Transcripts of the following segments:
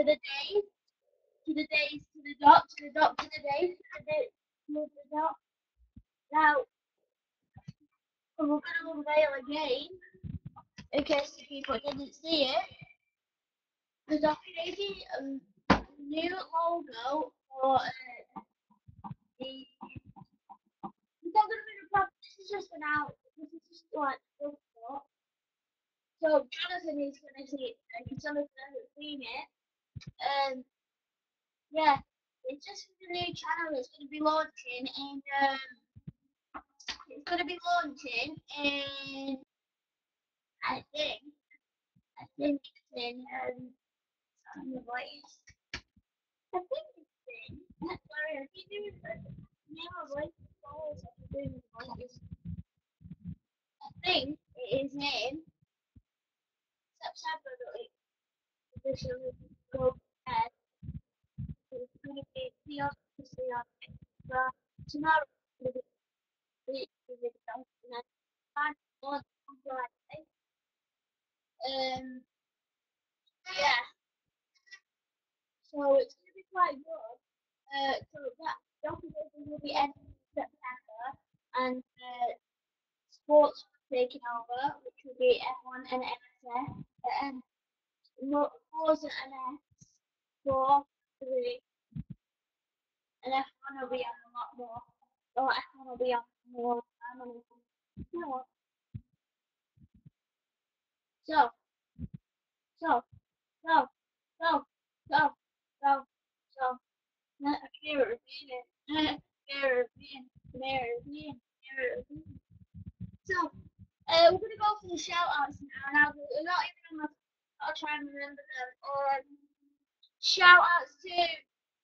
to the days, to the days, to the dot, to the dot, to the days, to the days, to the dot. Now we're gonna unveil again, in case people didn't see it. The documentation um, new logo for uh, the it's not gonna be the problem. This is just an out. This is just like the thought. So Jonathan is gonna see it because Jonathan hasn't seen it. Um, yeah, it's just channel that's gonna be launching and um, it's gonna be launching in I think I think it's in um on the voice. I think it's in. Sorry, I keep doing the name of voice always have to do with voice. I think it is in September that it officially go ahead. It's it's gonna be. So quite good. So that will be ending September and sports taking over, which will be F1 and NSF, and Forza and S, 4, 3, and F1 will be on a lot more. Or F1 will be on more time. So, so, so, so, so, so, so, repeating, clear repeating, clear repeating. So, uh, we're gonna go for the shout outs now, and I'll, not even on my, I'll try and remember them. Um, shout outs to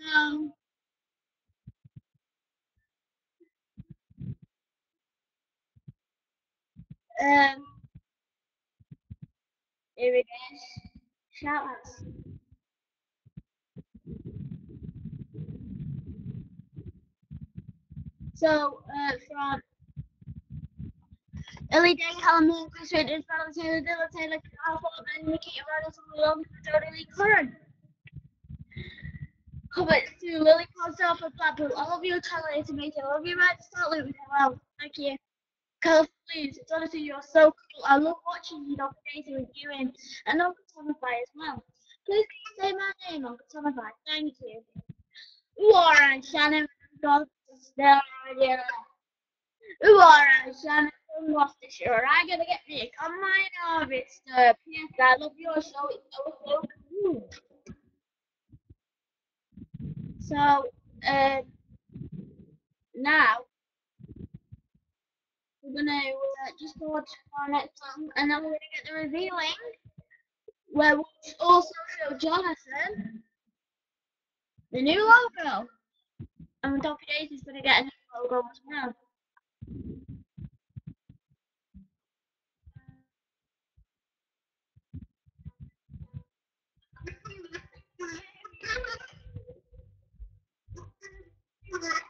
So um here. Shout outs. So uh from Ellie Day, Helen Moon, Chris Reddin, Fallon Taylor, Dylan Taylor, Alpha, and Nikki Rogers, and William, Totally Curran. Comment to Lily Post for Blackpool. Of you are talented, amazing. All of you right to start living well. Thank you. Colour Blues, it's honestly you're so cool. I love watching you documentary with you and, and Uncle Tomify as well. Please can you say my name, Uncle Tomify? Thank you. Warren Shannon, there, yeah. Who are I, Shannon from Gloucestershire? I gotta get me a combine harvester. P.S. I love your show. It's so cool. So, um, now we're gonna uh, just go to our next song, and then we're gonna get the revealing, where we'll also show Jonathan the new logo, and Dopey Daisy's gonna get a new logo as well. Oh,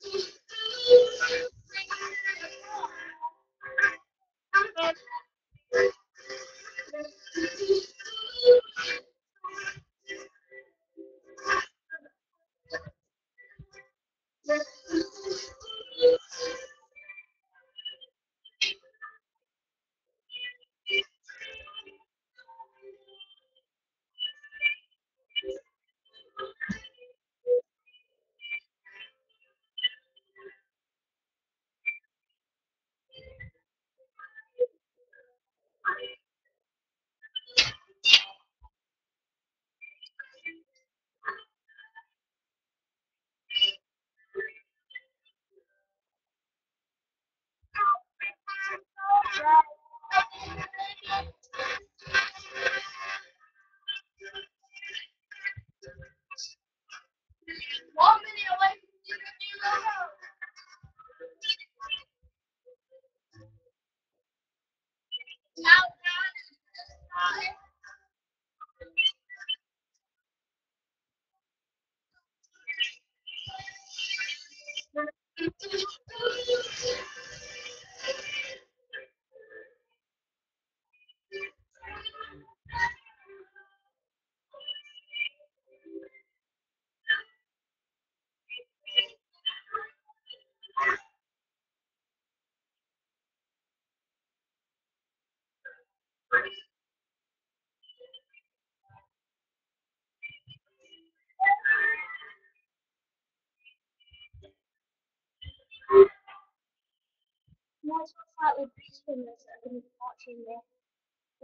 That's what's slightly peacefulness that I've been watching this,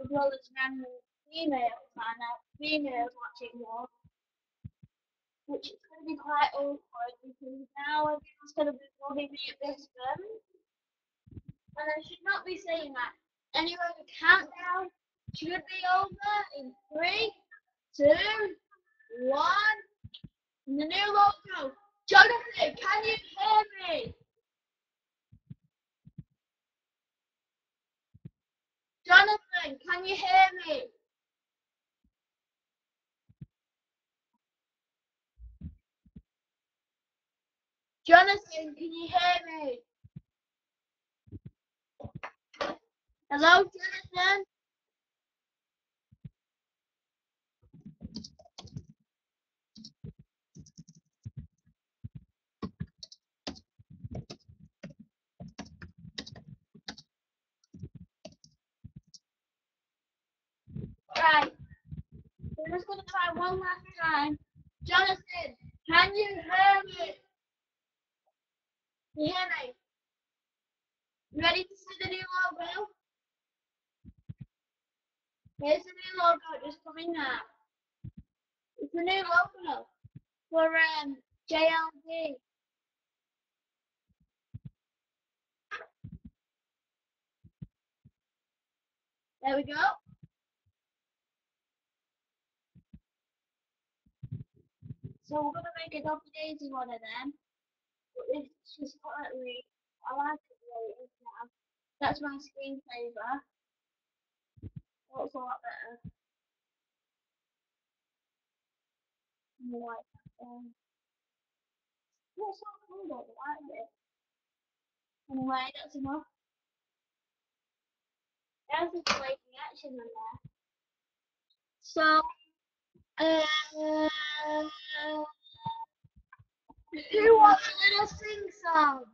as well as random females and uh, females watching more, which is going to be quite awkward because now everyone's going to be calling me at this time. And I should not be saying that. Anyway, the countdown should be over in three, two, one. And the new logo. Jonathan, can you hear me? Jonathan, can you hear me? Jonathan, can you hear me? Hello, Jonathan? Right. We're just gonna try one last time. Jonathan, can you hear me? You hear me? Ready to see the new logo? Here's the new logo, just coming now. It's the new logo for um JLD. There we go. So we're gonna make a Daisy one of them. But this is quite I like it the way it is now. That's my screensaver. Looks a lot better. The white background. What's so cool though, the white bit? Anyway, that's enough. There's a great reaction in there. So, uh, who wants little sing song?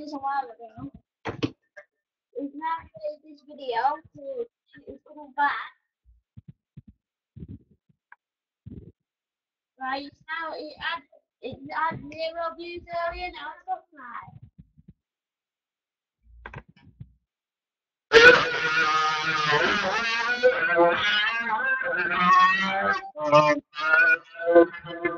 He a while ago. He's now played this video to he's coming back. Right, it's now it had it had zero views earlier, now it's got five. So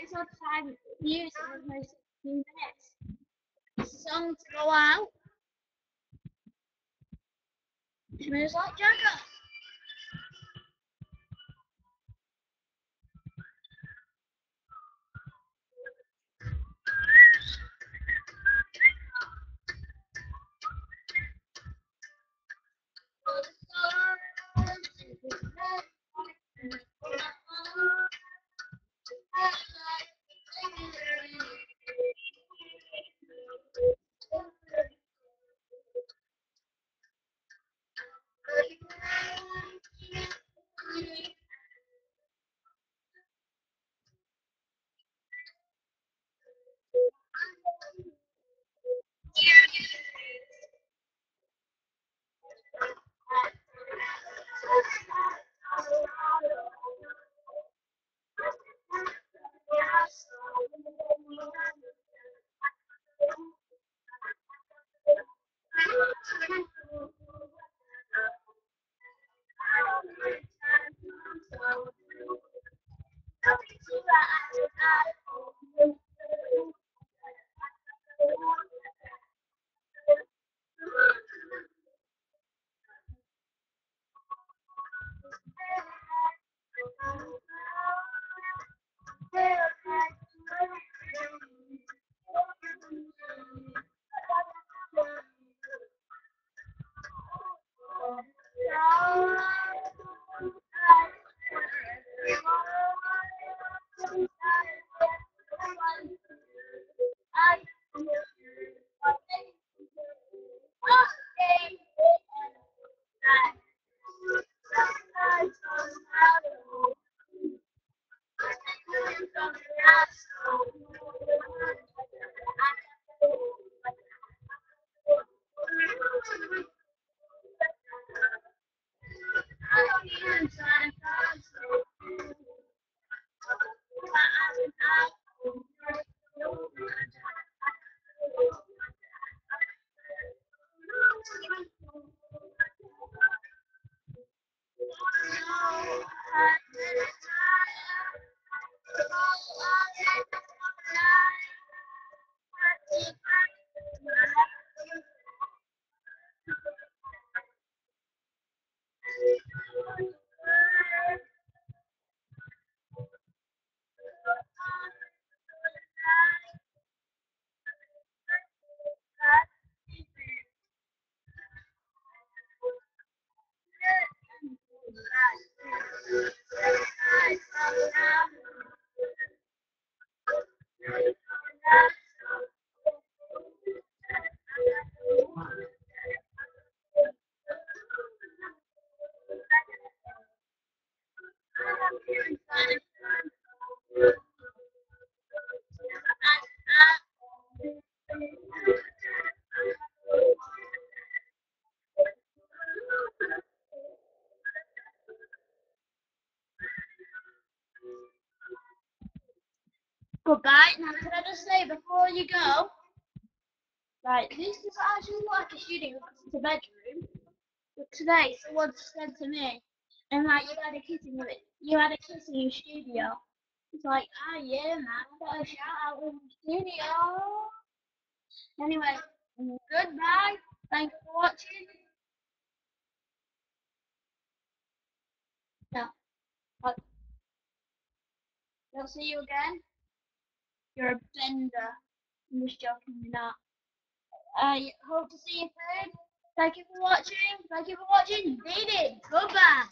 it's got five views in the first few minutes. Song to go out. Smells like Jagger. Goodbye. Now, can I just say before you go, right, this is actually like a studio, it's a bedroom. But today, someone said to me, and like you had a kiss in your, you had a kiss in your studio. It's like, ah, yeah, man, I got a shout out in the studio. Anyway, goodbye. Thanks for watching. I'll, I'll see you again. You're a bender. I'm just joking, you're not. I hope to see you soon. Thank you for watching. Thank you for watching. David, goodbye.